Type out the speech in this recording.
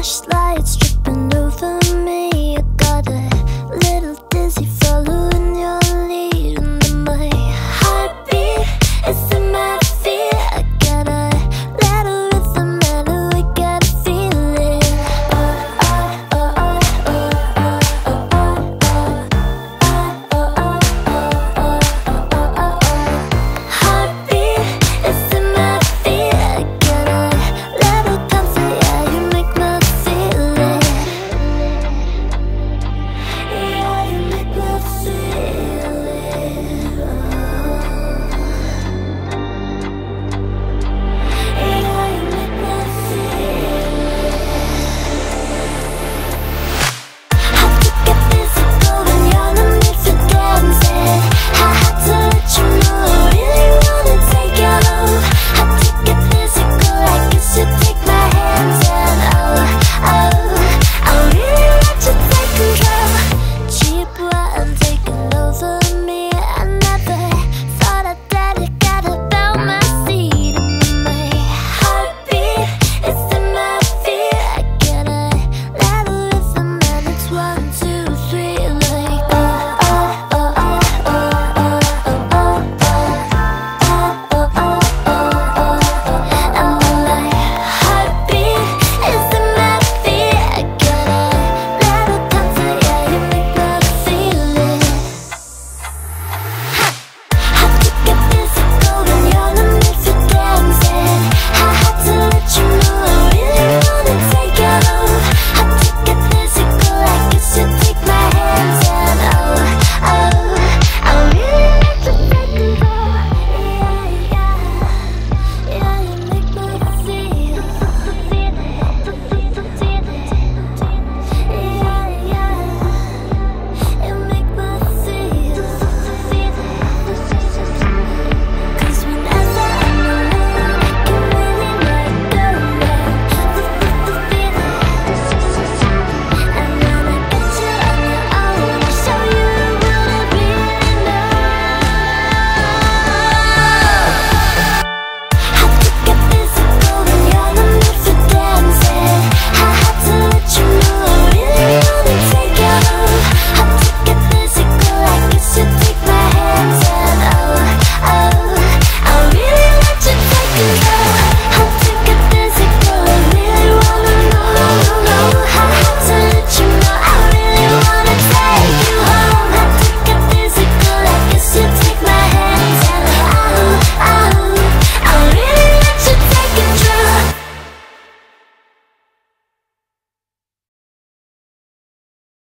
flashlights dripping over me.